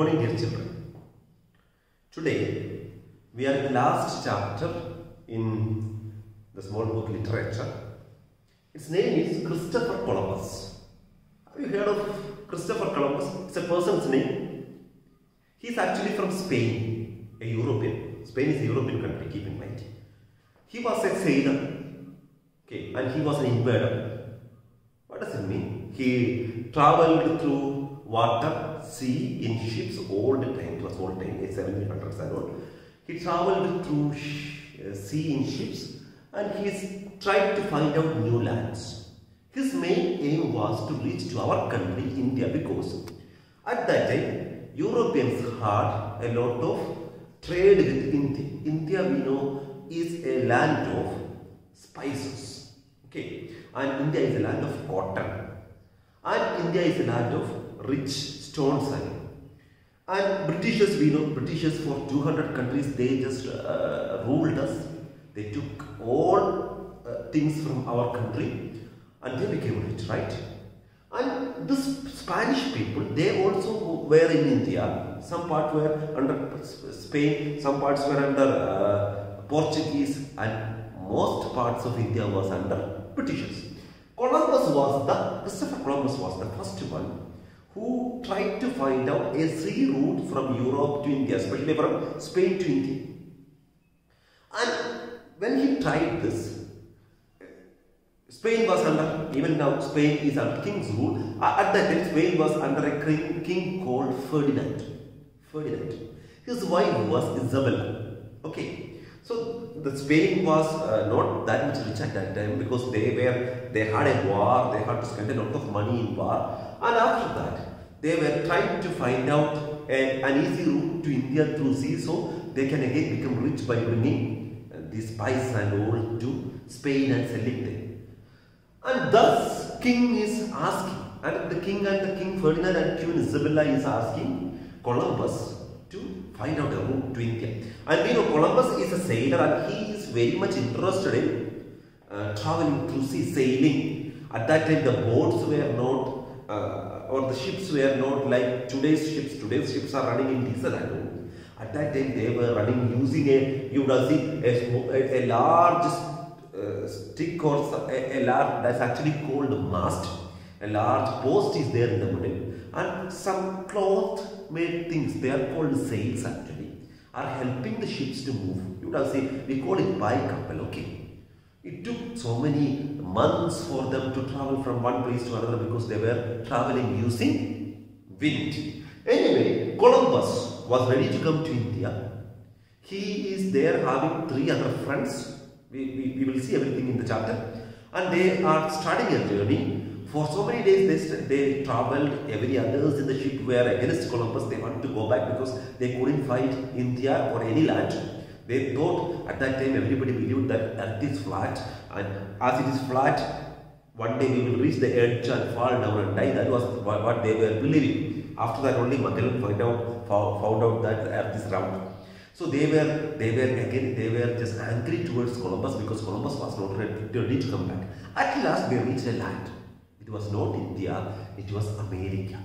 morning, dear children. Today, we are in the last chapter in the small book literature. Its name is Christopher Columbus. Have you heard of Christopher Columbus? It's a person's name. He's actually from Spain, a European. Spain is a European country, keep in mind. He was a sailor, okay, and he was an invader. What does it mean? He traveled through water, sea, in ships all the time. It was all time, 1700s and all. He traveled through uh, sea in ships and he tried to find out new lands. His main aim was to reach to our country, India, because at that time, Europeans had a lot of trade with India. India, we know, is a land of spices. Okay, and India is a land of cotton, and India is a land of rich stones. And, and Britishers, we know, Britishers for 200 countries, they just uh, ruled us. They took all uh, things from our country, and they became rich, right? And this Spanish people, they also were in India. Some parts were under Spain, some parts were under uh, Portuguese, and most parts of India was under Britishers. Columbus was the, Christopher Columbus was the first one who tried to find out a sea route from Europe to India, especially from Spain to India. And when he tried this, Spain was under, even now Spain is under king's rule. At that time, Spain was under a king, king called Ferdinand. Ferdinand. His wife was Isabella. Okay. So the Spain was uh, not that much rich at that time because they were they had a war, they had to spend a lot of money in war, and after that they were trying to find out a, an easy route to India through sea so they can again become rich by bringing uh, the spice and all to Spain and selling them. And thus, king is asking, and the king and the king Ferdinand and Queen Isabella is asking Columbus to find out a route to India. And we know Columbus is a sailor and he is very much interested in uh, traveling through sea, sailing. At that time, the boats were not, uh, or the ships were not like today's ships. Today's ships are running in diesel all. At that time, they were running using a, you would see, a, a, large uh, stick or a, a large that's actually called a mast. A large post is there in the middle and some cloth made things. They are called sails actually are helping the ships to move. You would seen we call it couple okay? It took so many months for them to travel from one place to another because they were traveling using wind anyway columbus was ready to come to india he is there having three other friends. We, we, we will see everything in the chapter. And they are starting a journey. For so many days, they, they traveled. Every others in the ship were against Columbus. They wanted to go back because they couldn't find India or any land. They thought at that time everybody believed that earth is flat. And as it is flat, one day we will reach the edge and fall down and die. That was what, they were believing. After that, only Magellan find out, found, found out that earth is round. So they were, they were again, they were just angry towards Columbus because Columbus was not ready, ready to come back. At last, they reached a land. It was not India, it was America.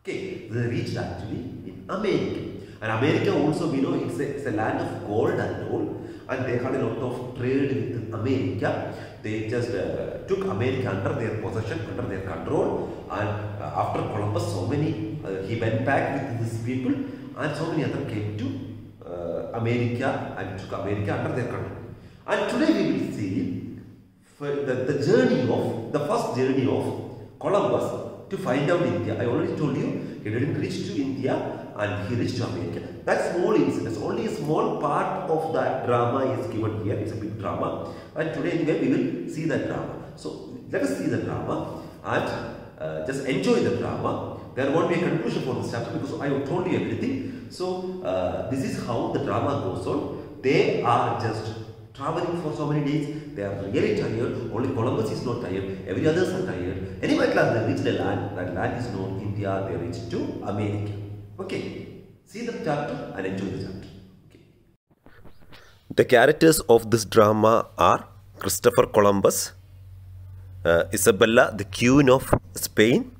Okay, they reached actually in America. And America also, we know, it's a, it's a land of gold and all. And they had a lot of trade with America. They just uh, took America under their possession, under their control. And uh, after Columbus, so many, uh, he went back with his people and so many other came to uh, America and took America under their control. And today we will see the, the journey of, the first journey of Columbus to find out India. I already told you, he didn't reach to India and he reached to America. That small incident, only a small part of that drama is given here. It's a big drama. And today anyway, we will see that drama. So let us see the drama and uh, just enjoy the drama. There won't be a conclusion for this chapter because I have told you everything. So uh, this is how the drama goes on. They are just traveling for so many days. They are really tired. Only Columbus is not tired. Every others are tired. Anyway, at last they reached a land. That land is known India. They reached to America. Okay. See the chapter and enjoy the chapter. Okay. The characters of this drama are Christopher Columbus, uh, Isabella, the Queen of Spain,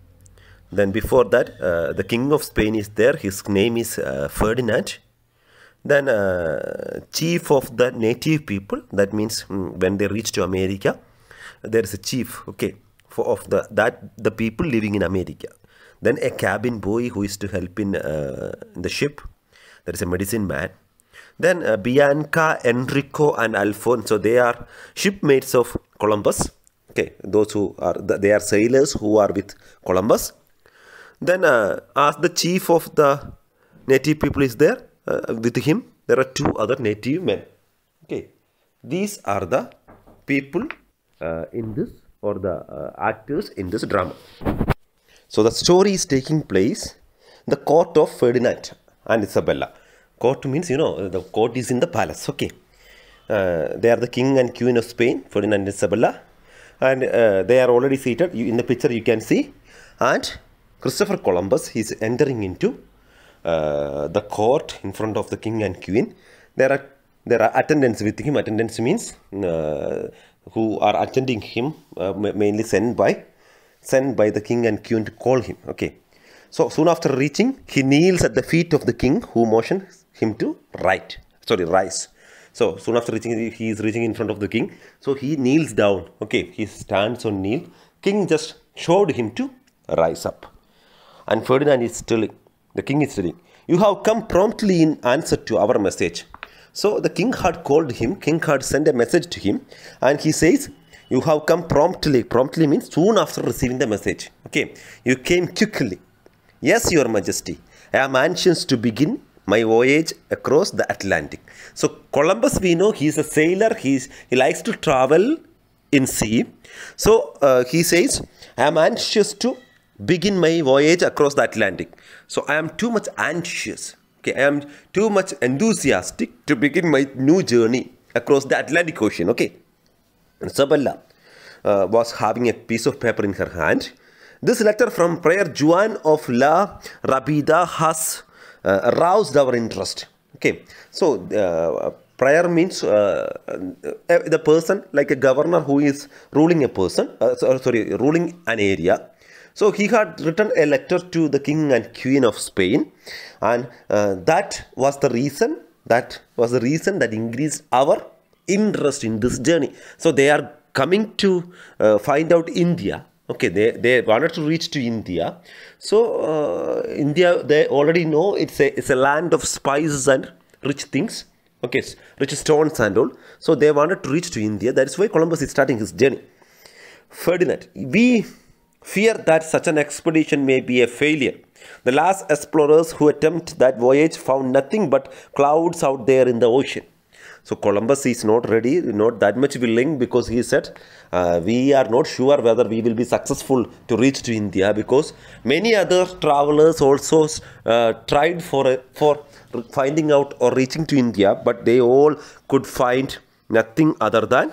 Then before that, uh, the king of Spain is there. His name is uh, Ferdinand. Then uh, chief of the native people. That means mm, when they reach to America, there is a chief. Okay, for of the that the people living in America. Then a cabin boy who is to help in, uh, in the ship. There is a medicine man. Then uh, Bianca, Enrico, and Alfonso. They are shipmates of Columbus. Okay, those who are they are sailors who are with Columbus. Then, uh, as the chief of the native people is there uh, with him, there are two other native men. Okay, these are the people uh, in this or the uh, actors in this drama. So the story is taking place the court of Ferdinand and Isabella. Court means you know the court is in the palace. Okay, uh, they are the king and queen of Spain, Ferdinand and Isabella, and uh, they are already seated. You, in the picture you can see, and Christopher Columbus is entering into uh, the court in front of the king and queen. There are there are attendants with him. Attendants means uh, who are attending him, uh, mainly sent by sent by the king and queen to call him. Okay. So soon after reaching, he kneels at the feet of the king, who motions him to write. Sorry, rise. So soon after reaching, he is reaching in front of the king. So he kneels down. Okay, he stands on kneel. King just showed him to rise up. And Ferdinand is telling, the king is telling, you have come promptly in answer to our message. So the king had called him, king had sent a message to him, and he says, you have come promptly. Promptly means soon after receiving the message. Okay, you came quickly. Yes, your majesty, I am anxious to begin my voyage across the Atlantic. So Columbus, we know he is a sailor. He's, he likes to travel in sea. So uh, he says, I am anxious to begin my voyage across the Atlantic. So I am too much anxious. Okay, I am too much enthusiastic to begin my new journey across the Atlantic Ocean. Okay. Isabella uh, was having a piece of paper in her hand. This letter from Prior Juan of La Rabida has uh, aroused our interest. Okay, so uh, prior means uh, uh, the person like a governor who is ruling a person, uh, sorry, ruling an area. So he had written a letter to the king and queen of Spain, and uh, that was the reason. That was the reason that increased our interest in this journey. So they are coming to uh, find out India. Okay, they, they wanted to reach to India. So uh, India, they already know it's a, it's a land of spices and rich things. Okay, rich stones and all. So they wanted to reach to India. That is why Columbus is starting his journey. Ferdinand, we fear that such an expedition may be a failure. The last explorers who attempted that voyage found nothing but clouds out there in the ocean. So Columbus is not ready, not that much willing because he said, uh, we are not sure whether we will be successful to reach to India because many other travelers also uh, tried for, for finding out or reaching to India, but they all could find nothing other than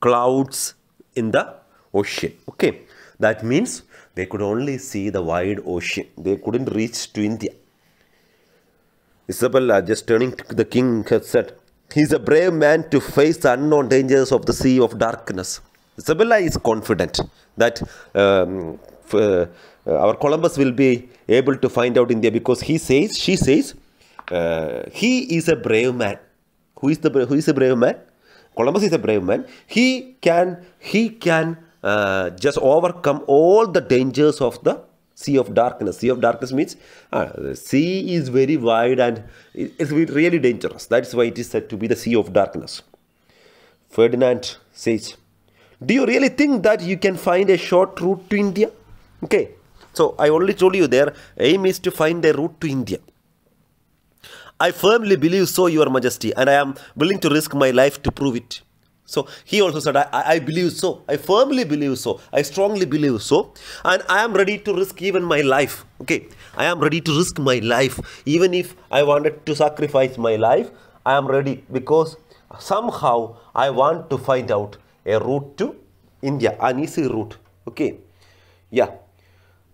clouds in the ocean. Okay, that means they could only see the wide ocean. They couldn't reach to India. Isabella, just turning to the king, said, he is a brave man to face the unknown dangers of the sea of darkness. Isabella is confident that um, uh, our Columbus will be able to find out India because he says, she says, uh, he is a brave man. Who is the who is a brave man? Columbus is a brave man. He can he can uh, just overcome all the dangers of the sea of darkness. Sea of darkness means uh, the sea is very wide and it's really dangerous. That's why it is said to be the sea of darkness. Ferdinand says, Do you really think that you can find a short route to India? Okay, so I already told you their aim is to find a route to India. I firmly believe so, Your Majesty, and I am willing to risk my life to prove it. So he also said, I, I believe so. I firmly believe so. I strongly believe so. And I am ready to risk even my life. Okay. I am ready to risk my life. Even if I wanted to sacrifice my life, I am ready because somehow I want to find out a route to India, an easy route. Okay. Yeah.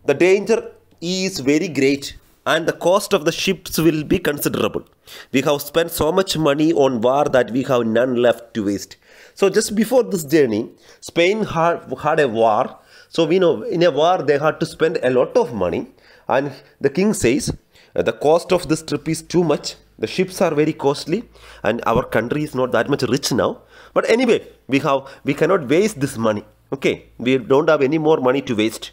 The danger is very great and the cost of the ships will be considerable. We have spent so much money on war that we have none left to waste. So just before this journey, Spain had, had a war So we know in a war they had to spend a lot of money, and the king says uh, the cost of this trip is too much. The ships are very costly, and our country is not that much rich now. But anyway, we have we cannot waste this money. Okay, we don't have any more money to waste.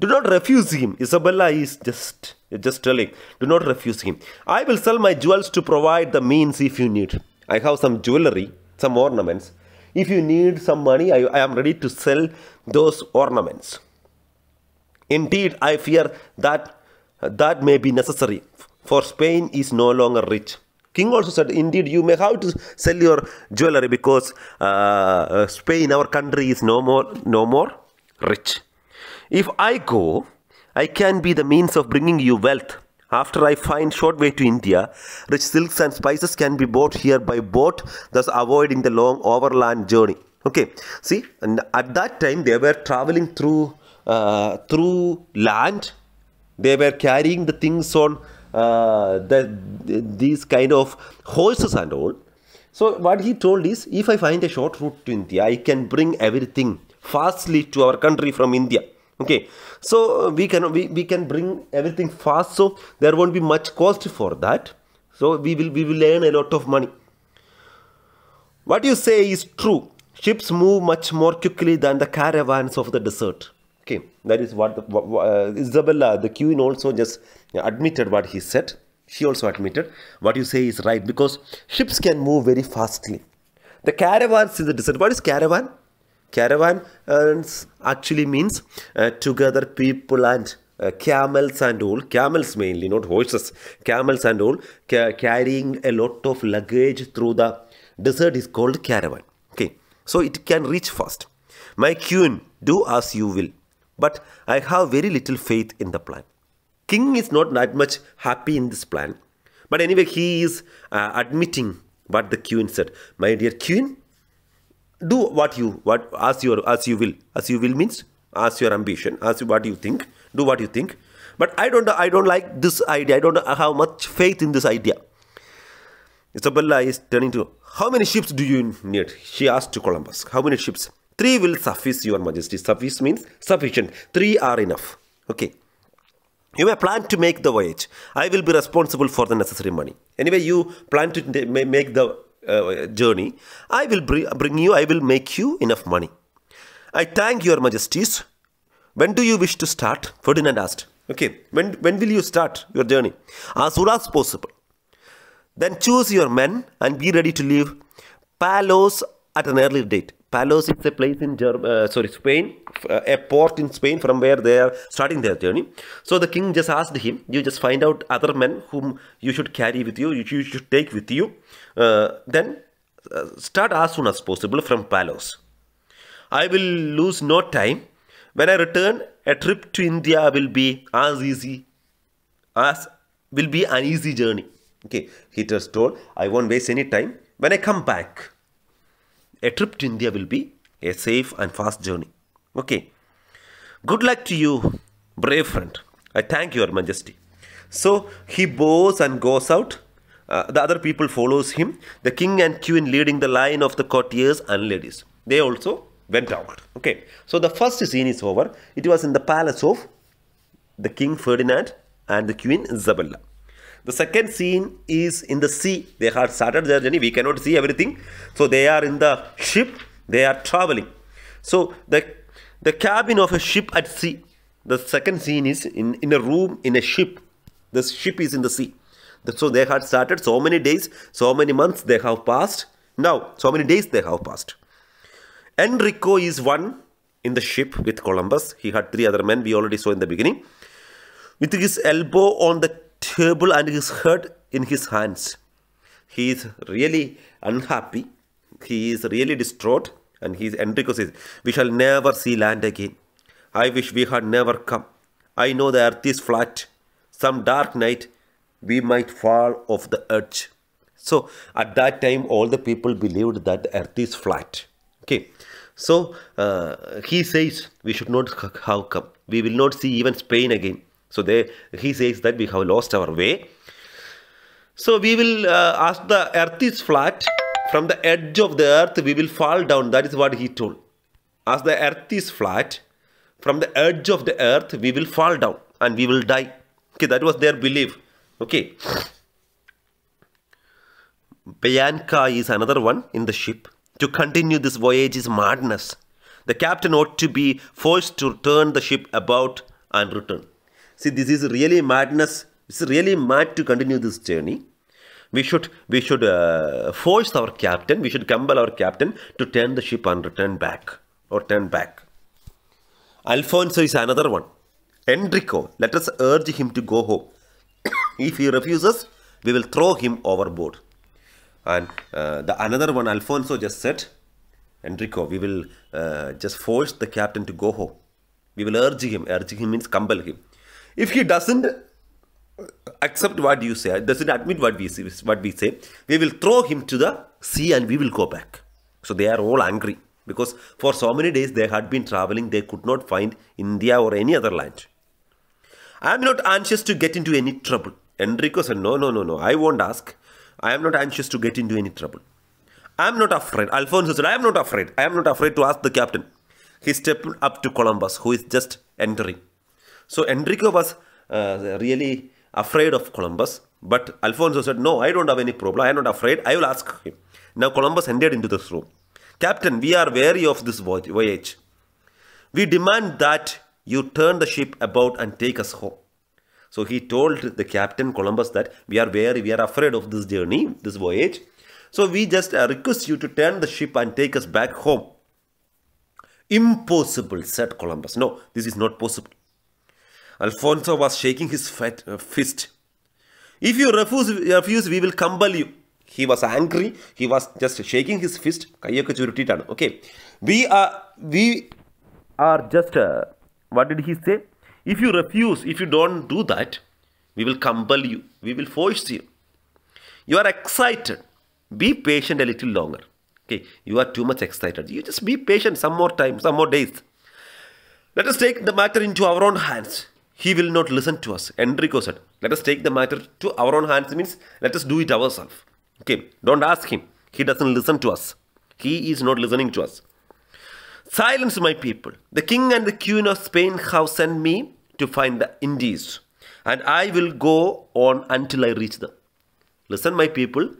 Do not refuse him. Isabella is just just telling. Do not refuse him. I will sell my jewels to provide the means if you need. I have some jewelry, some ornaments. If you need some money, I, I am ready to sell those ornaments. Indeed, I fear that that may be necessary, for Spain is no longer rich. King also said, Indeed, you may have to sell your jewelry because uh, Spain, our country, is no more no more rich. If I go, I can be the means of bringing you wealth. After I find short way to India, rich silks and spices can be bought here by boat, thus avoiding the long overland journey. Okay, see, and at that time they were traveling through uh, through land. They were carrying the things on uh, the, these kind of horses and all. So what he told is, if I find a short route to India, I can bring everything fastly to our country from India okay. So we can we, we can bring everything fast. So there won't be much cost for that. So we will we will earn a lot of money. What you say is true. Ships move much more quickly than the caravans of the desert. Okay. That is what, the, uh, isabella the queen also just admitted what he said. She also admitted what you say is right because ships can move very fastly. The caravans in the desert what is caravan caravan actually means uh, together people and uh, camels and all camels mainly not horses camels and all ca carrying a lot of luggage through the desert is called caravan. Okay so it can reach fast. My queen do as you will but i have very little faith in the plan. King is not that much happy in this plan. But anyway he is uh, admitting what the queen said. My dear queen do what you what as your as you will. As you will means as your ambition as what you think. Do what you think. But i don't i don't like this idea. I don't have much faith in this idea. Isabella is turning to how many ships do you need? She asked to columbus. How many ships? Three will suffice your majesty. Suffice means sufficient. Three are enough. Okay. You may plan to make the voyage. I will be responsible for the necessary money. Anyway you plan to make the uh, journey, I will bring you, I will make you enough money. I thank your majesties. When do you wish to start? Ferdinand asked. Okay, when, when will you start your journey? As soon as possible. Then choose your men and be ready to leave Palos at an early date. Palos is a place in Germ- uh, sorry Spain, uh, a port in Spain from where they are starting their journey. So the king just asked him, you just find out other men whom you should carry with you, you should take with you. Uh, then uh, start as soon as possible from Palos. I will lose no time. When I return, a trip to India will be as easy as will be an easy journey. Okay, he just told, I won't waste any time. When I come back, a trip to India will be a safe and fast journey. Okay. Good luck to you, brave friend. I thank your majesty. So he bows and goes out. Uh, the other people follows him. The king and queen leading the line of the courtiers and ladies. They also went out. Okay. So the first scene is over. It was in the palace of the king Ferdinand and the queen Isabella. The second scene is in the sea. They had started their journey. We cannot see everything. So they are in the ship. They are traveling. So the, the cabin of a ship at sea. The second scene is in, in a room in a ship. The ship is in the sea. So they had started so many days, so many months they have passed. Now, so many days they have passed. Enrico is one in the ship with Columbus. He had three other men we already saw in the beginning. With his elbow on the table and his head in his hands. He is really unhappy. He is really distraught. And he Enrico says, We shall never see land again. I wish we had never come. I know the earth is flat. Some dark night we might fall off the edge. So at that time, all the people believed that the earth is flat. Okay. So uh, he says we should not have come. We will not see even Spain again. So they, he says that we have lost our way. So we will, uh, as the earth is flat, from the edge of the earth we will fall down. That is what he told. As the earth is flat, from the edge of the earth, we will fall down and we will die. Okay, that was their belief. Okay. Bianca is another one in the ship. To continue this voyage is madness. The captain ought to be forced to turn the ship about and return. See, this is really madness. It's really mad to continue this journey. We should we should uh, force our captain. We should compel our captain to turn the ship and return back or turn back. Alfonso is another one. Enrico, let us urge him to go home. if he refuses, we will throw him overboard. And uh, the another one, Alfonso just said, Enrico, we will uh, just force the captain to go home. We will urge him. Urge him means compel him. If he doesn't accept what you say, doesn't admit what we say, what we say, we will throw him to the sea and we will go back. So they are all angry because for so many days they had been traveling, they could not find India or any other land. I am not anxious to get into any trouble. Enrico said, No, no, no, no, I won't ask. I am not anxious to get into any trouble. I am not afraid. Alfonso said, I am not afraid. I am not afraid to ask the captain. He stepped up to Columbus, who is just entering. So Enrico was uh, really afraid of Columbus, but Alfonso said, No, I don't have any problem. I am not afraid. I will ask him. Now Columbus entered into this room. Captain, we are wary of this voyage. We demand that you turn the ship about and take us home. So he told the captain Columbus that we are wary, we are afraid of this journey, this voyage. So we just uh, request you to turn the ship and take us back home. Impossible, said Columbus. No, this is not possible. Alfonso was shaking his fat, uh, fist. If you refuse, refuse, we will compel you. He was angry. He was just shaking his fist. കൈയൊക്കെ ചുരുട്ടിയിട്ടാണ് Okay. We are, we are just, uh, what did he say? If you refuse, if you don't do that, we will compel you. We will force you. You are excited. Be patient a little longer. Okay, you are too much excited. You just be patient some more time, some more days. Let us take the matter into our own hands. he will not listen to us. Enrico said, Let us take the matter to our own hands means let us do it ourselves. Okay, don't ask him. He doesn't listen to us. He is not listening to us. Silence, my people. The king and the queen of Spain have sent me to find the Indies, and I will go on until I reach them. Listen, my people.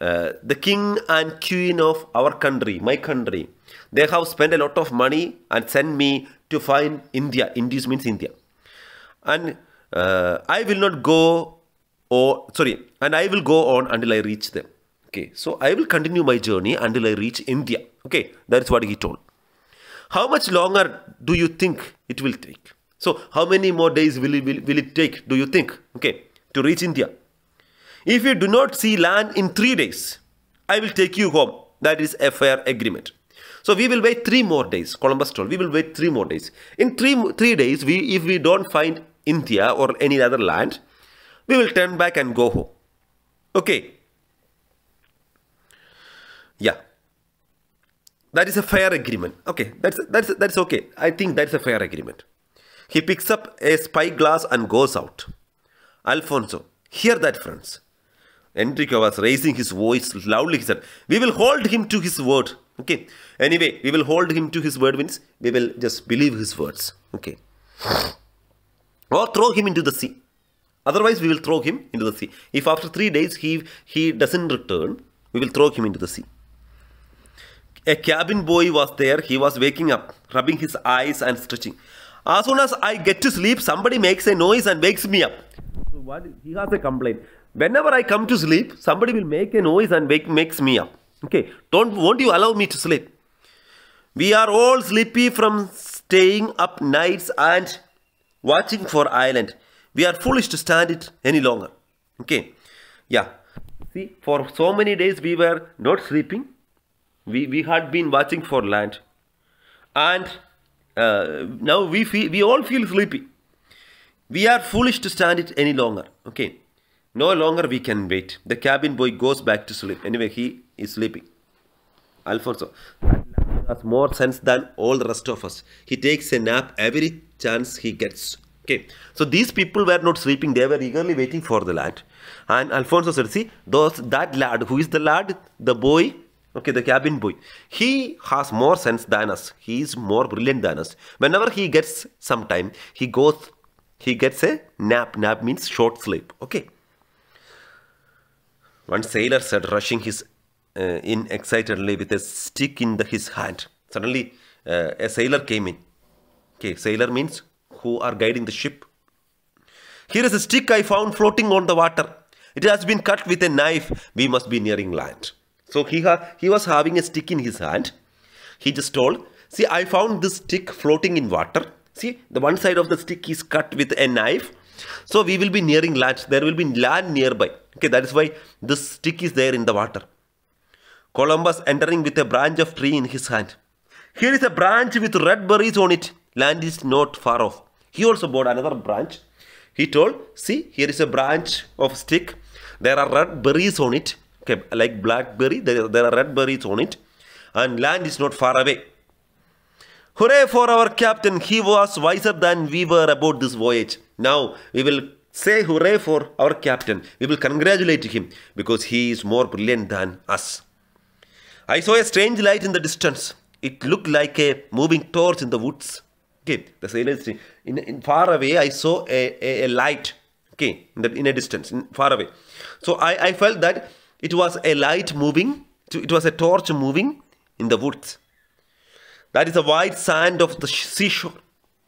Uh, the king and queen of our country, my country, they have spent a lot of money and sent me to find India. Indies means India. And uh, I will not go, or sorry, and I will go on until I reach them. Okay, so I will continue my journey until I reach India. Okay, that's what he told. How much longer do you think it will take? So, how many more days will it, will, will it take, do you think, okay, to reach India? If you do not see land in three days, I will take you home. That is a fair agreement. So we will wait three more days. Columbus told, we will wait three more days. In three three days, we if we don't find India or any other land, we will turn back and go home. Okay. Yeah. That is a fair agreement. Okay, that's that's that's okay. I think that's a fair agreement. He picks up a spy glass and goes out. Alfonso, hear that, friends. Enrico was raising his voice loudly. He said, We will hold him to his word. Okay. Anyway, we will hold him to his word means we will just believe his words. Okay. Or throw him into the sea. Otherwise, we will throw him into the sea. If after three days he he doesn't return, we will throw him into the sea. A cabin boy was there. He was waking up, rubbing his eyes and stretching. As soon as I get to sleep, somebody makes a noise and wakes me up. So what he has a complaint. Whenever I come to sleep, somebody will make a noise and wake makes me up. Okay, don't won't you allow me to sleep? We are all sleepy from staying up nights and watching for island. We are foolish to stand it any longer. Okay, yeah. See, for so many days we were not sleeping. We we had been watching for land, and uh, now we feel we all feel sleepy. We are foolish to stand it any longer. Okay. No longer we can wait. The cabin boy goes back to sleep. Anyway, he is sleeping. Alfonso has more sense than all the rest of us. He takes a nap every chance he gets. Okay. So these people were not sleeping. They were eagerly waiting for the lad. And Alfonso said, see, those that lad, who is the lad? The boy Okay, the cabin boy. He has more sense than us. He is more brilliant than us. Whenever he gets some time, he goes, he gets a nap. Nap means short sleep. Okay. One sailor said, rushing his in excitedly with a stick in the, his hand. Suddenly, uh, a sailor came in. Okay, sailor means who are guiding the ship. Here is a stick I found floating on the water. It has been cut with a knife. We must be nearing land. So he, ha- he was having a stick in his hand. He just told, See, I found this stick floating in water. See, the one side of the stick is cut with a knife. So we will be nearing land. There will be land nearby. Okay, that is why this stick is there in the water. Columbus entering with a branch of tree in his hand. Here is a branch with red berries on it. Land is not far off. He also bought another branch. He told, see, here is a branch of stick. There are red berries on it. Okay, like blackberry, there, there are red berries on it. And land is not far away. Hooray for our captain. He was wiser than we were about this voyage. Now we will say hooray for our captain. We will congratulate him because he is more brilliant than us. I saw a strange light in the distance. It looked like a moving torch in the woods. Okay, the sailor is in, in far away. I saw a, a, a light. Okay, in, the, in a distance, in, far away. So I, I felt that it was a light moving. It was a torch moving in the woods. That is the white sand of the seashore.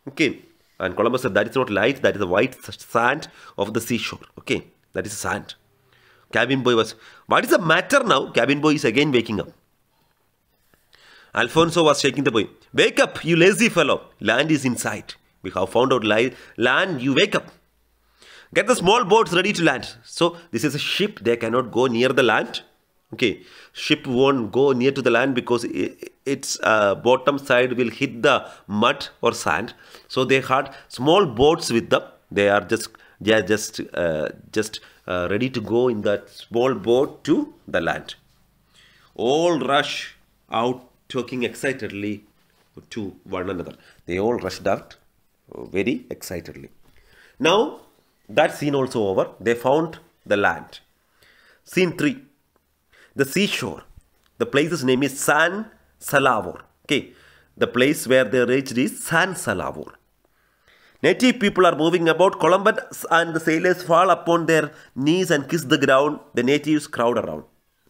Okay, and Columbus said that is not light. That is the white sand of the seashore. Okay, that is sand. Cabin boy was, what is the matter now? Cabin boy is again waking up. Alfonso was shaking the boy. Wake up, you lazy fellow. Land is in sight. We have found out land. You wake up. Get the small boats ready to land. So this is a ship. They cannot go near the land. Okay. Ship won't go near to the land because its uh, bottom side will hit the mud or sand. So they had small boats with them. They are just they are just uh, just uh, ready to go in that small boat to the land. All rush out talking excitedly to one another. They all rushed out uh, very excitedly. Now, that scene also over, they found the land. Scene 3 the seashore. The place's name is San Salvador. Okay, the place where they reached is San Salvador. Native people are moving about. Columbus and the sailors fall upon their knees and kiss the ground. The natives crowd around.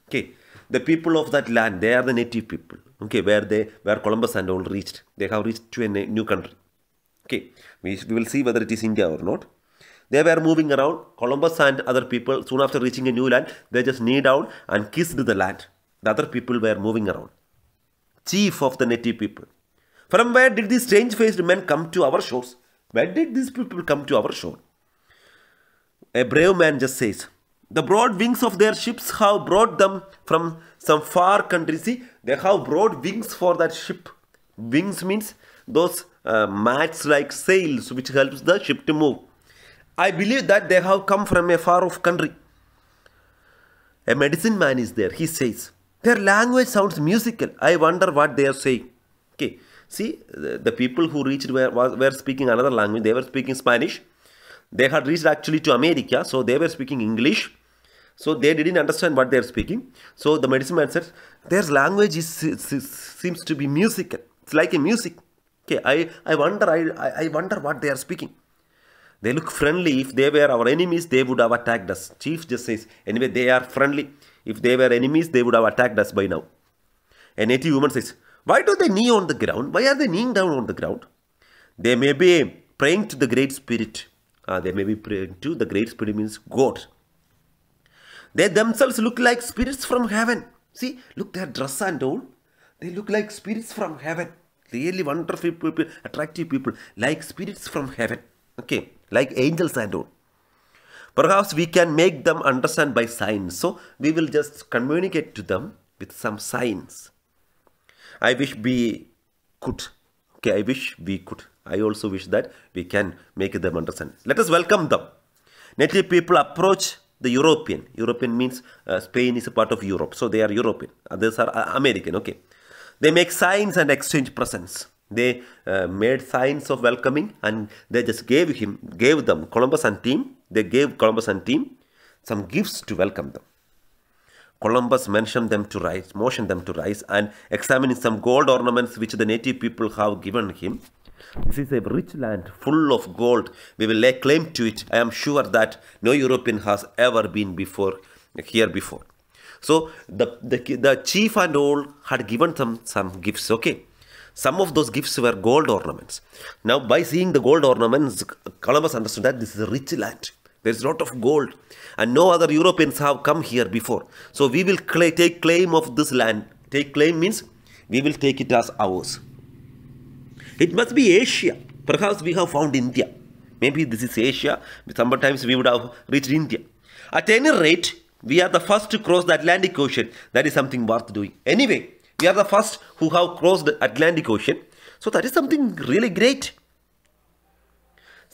Okay, the people of that land, they are the native people. Okay where they where columbus and all reached. They have reached to a new country. Okay we, we will see whether it is india or not. They were moving around. Columbus and other people soon after reaching a new land they just knee down and kissed the land. The other people were moving around. Chief of the native people. From where did these strange faced men come to our shores? Where did these people come to our shore? A brave man just says the broad wings of their ships have brought them from some far country. See, they have broad wings for that ship. Wings means those uh, mats like sails which helps the ship to move. I believe that they have come from a far off country. A medicine man is there. He says, their language sounds musical. I wonder what they are saying. Okay. See, the, the people who reached were, were speaking another language. They were speaking Spanish. They had reached actually to America. So they were speaking English. So they didn't understand what they are speaking. So the medicine man said, their language is, seems to be musical. It's like a music. Okay, I, I wonder, I, I wonder what they are speaking. They look friendly. If they were our enemies, they would have attacked us. Chief just says, anyway, they are friendly. If they were enemies, they would have attacked us by now. A native woman says, why do they knee on the ground? Why are they kneeling down on the ground? They may be praying to the Great Spirit. Uh, they may be praying to the Great Spirit means God. They themselves look like spirits from heaven. See, look, their dress and all. They look like spirits from heaven. Really wonderful people, attractive people, like spirits from heaven. Okay, like angels and all. Perhaps we can make them understand by signs. So we will just communicate to them with some signs. I wish we could. Okay, I wish we could. I also wish that we can make them understand. Let us welcome them. Native people approach the European. European means uh, Spain is a part of Europe. So they are European. Others are uh, American. Okay. They make signs and exchange presents. They uh, made signs of welcoming and they just gave him, gave them, Columbus and team, they gave Columbus and team some gifts to welcome them. Columbus mentioned them to rise, motioned them to rise, and examining some gold ornaments which the native people have given him. This is a rich land full of gold. We will lay claim to it. I am sure that no European has ever been before here before. So the, the, the chief and all had given them some gifts. Okay. Some of those gifts were gold ornaments. Now, by seeing the gold ornaments, Columbus understood that this is a rich land. There is a lot of gold, and no other Europeans have come here before. So, we will take claim of this land. Take claim means we will take it as ours. It must be Asia. Perhaps we have found India. Maybe this is Asia. Sometimes we would have reached India. At any rate, we are the first to cross the Atlantic Ocean. That is something worth doing. Anyway, we are the first who have crossed the Atlantic Ocean. So that is something really great.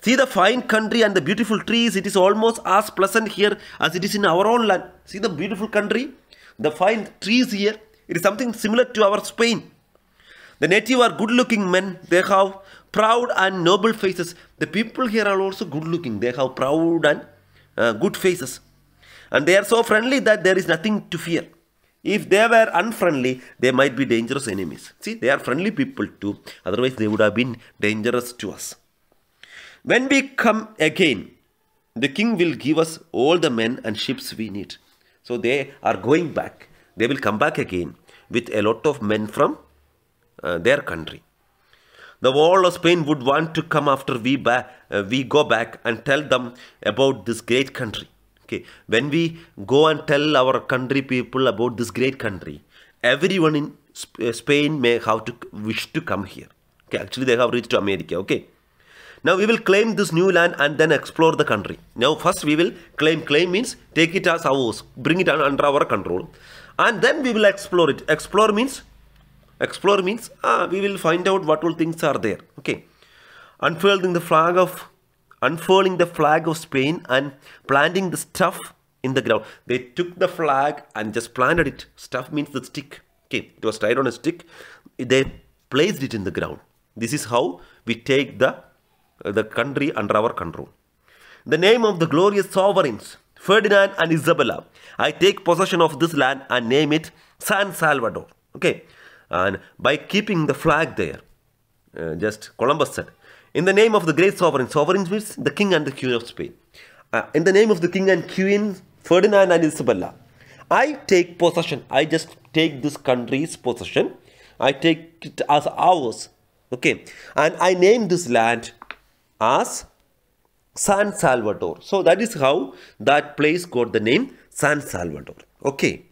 See the fine country and the beautiful trees. It is almost as pleasant here as it is in our own land. See the beautiful country, the fine trees here. It is something similar to our Spain. The native are good looking men. They have proud and noble faces. The people here are also good looking. They have proud and uh, good faces. And they are so friendly that there is nothing to fear. If they were unfriendly, they might be dangerous enemies. See, they are friendly people too. Otherwise, they would have been dangerous to us. When we come again, the king will give us all the men and ships we need. So they are going back. They will come back again with a lot of men from uh, their country. The wall of Spain would want to come after we, ba- uh, we go back and tell them about this great country. Okay, when we go and tell our country people about this great country, everyone in Sp- uh, Spain may have to wish to come here. Okay, actually they have reached to America. Okay. Now we will claim this new land and then explore the country. Now first we will claim. Claim means take it as ours, bring it under our control, and then we will explore it. Explore means explore means ah, we will find out what all things are there. Okay, Unfurling the flag of unfurling the flag of Spain and planting the stuff in the ground. They took the flag and just planted it. Stuff means the stick. Okay, it was tied on a stick. They placed it in the ground. This is how we take the the country under our control. The name of the glorious sovereigns, Ferdinand and Isabella. I take possession of this land and name it San Salvador. Okay, and by keeping the flag there, uh, just Columbus said, in the name of the great sovereign, sovereign means the king and the queen of Spain. Uh, in the name of the king and queen, Ferdinand and Isabella, I take possession. I just take this country's possession. I take it as ours. Okay, and I name this land as San Salvador. So that is how that place got the name San Salvador. Okay.